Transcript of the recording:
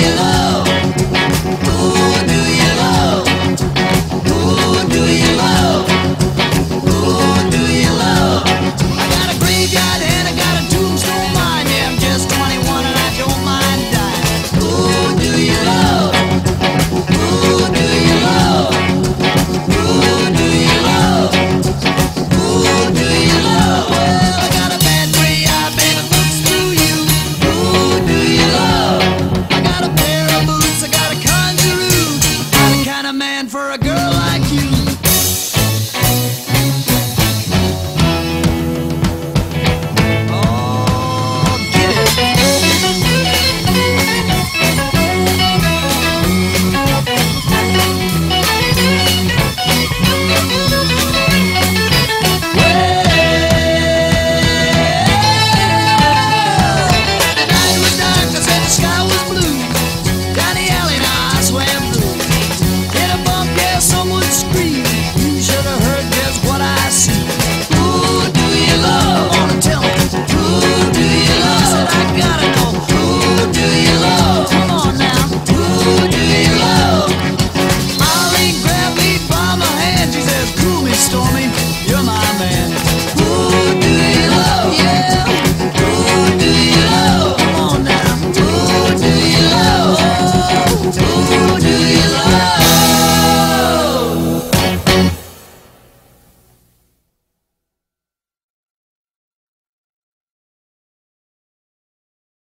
realize